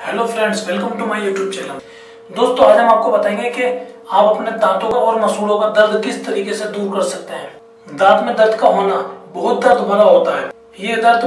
Hello friends welcome to my YouTube channel दोस्तों, आज हम आपको बताएँगे कि आप अपने दांतों का और मसूड़ों का दर्द किस तरीके से दूर कर सकते हैं। दांत में दर्द का होना बहुत दर्द भरा होता है। ये दर्द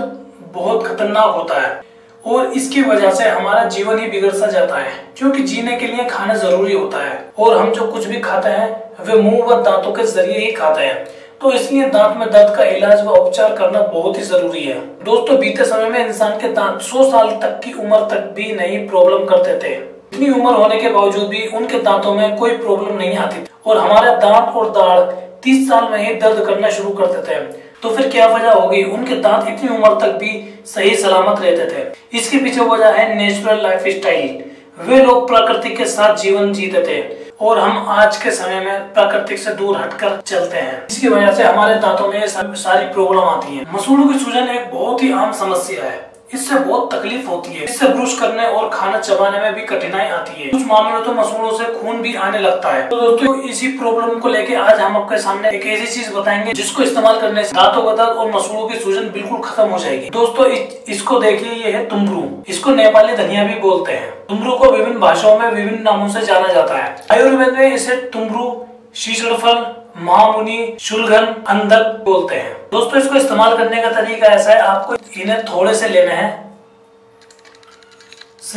बहुत खतरनाक होता है और इसकी वजह से हमारा जीवन ही बिगड़ सा जाता है, क्योंकि जीने के लिए खाना ज़रूरी होता है और हम जो कुछ भी खाते हैं, वे मुँह व दांतों के ज़रिए ही खाते हैं। तो इसलिए दांत में दर्द का इलाज व उपचार करना बहुत ही ज़रूरी है। दोस्तों, बीते समय में इंसान के दांत 100 साल तक की उम्र तक भी नहीं प्रॉब्लम करते थे। इतनी उम्र होने के बावजूद भी उनके दांतों में कोई प्रॉब्लम नहीं आती और हमारे दांत और दाढ़ तीस साल में ही दर्द करना शुरू कर देते हैं। तो फिर क्या वजह होगी? उनके दांत इतनी उम्र तक भी सही सलामत रहते थे। इसके पीछे वजह है नेचुरल लाइफ स्टाइल वे लोग प्रकृति के साथ जीवन जीते थे। और हम आज के समय में प्राकृतिक से दूर हटकर चलते हैं। इसकी वजह से हमारे दांतों में सारी प्रॉब्लम आती है। मसूड़ों की सूजन एक बहुत ही आम समस्या है। इससे बहुत तकलीफ़ होती है। इससे ब्रुश करने और खाना चबाने में भी कठिनाई आती है। कुछ मामलों में तो मसूड़ों से खून भी आने लगता है। तो दोस्तों इसी प्रॉब्लम को लेके आज हम आपके सामने एक ऐसी चीज़ बताएँगे जिसको इस्तेमाल करने से दांतों का दर्द और मसूड़ों की सूजन बिल्कुल खत्म हो जाएगी। दोस्तों इस, इसको देखिए ये है तुम्बरू। इसको नेपाली धनिया भी बोलते हैं। तुम्बरू को विभिन्न भाषाओं में विभिन्न नामों से जाना जाता है। आयुर्वेद में इसे तुम्बरू शीशड़फल, महामुनि, शुलघन, अंधक बोलते हैं। दोस्तों, इसको इस्तेमाल करने का तरीका ऐसा है, आपको इन्हें थोड़े से लेने हैं।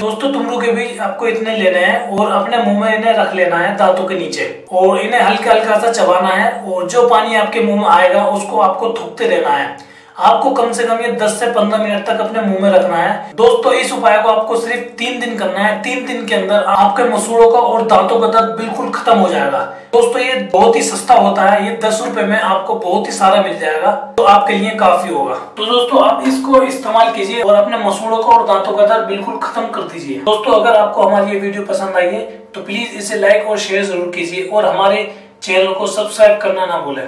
दोस्तों, तुमरू के बीच आपको इतने लेने हैं और अपने मुँह में इन्हें रख लेना है दांतों के नीचे। और इन्हें हल्का हल्का सा चबाना है और जो पानी आपके मुँह में आएगा, उसको आपको थूकते रहना है। आपको कम से कम ये 10 से 15 मिनट तक अपने मुँह में रखना है। दोस्तों, इस उपाय को आपको सिर्फ़ तीन दिन करना है। तीन दिन के अंदर आपके मसूड़ों का और दांतों का दर्द बिल्कुल खत्म हो जाएगा। दोस्तों, ये बहुत ही सस्ता होता है। ये दस रुपए में आपको बहुत ही सारा मिल जाएगा। तो आपके लिए काफ़ी होगा। तो दोस्तों, आप इसको इस्तेमाल कीजिए और अपने मसूड़ों का और दांतों का दर्द बिल्कुल खत्म कर दीजिए। दोस्तों, अगर आपको हमारी ये वीडियो पसंद आई है तो प्लीज़ इसे लाइक और शेयर ज़रूर कीजिए और हमारे चैनल को सब्सक्राइब करना ना भूलें।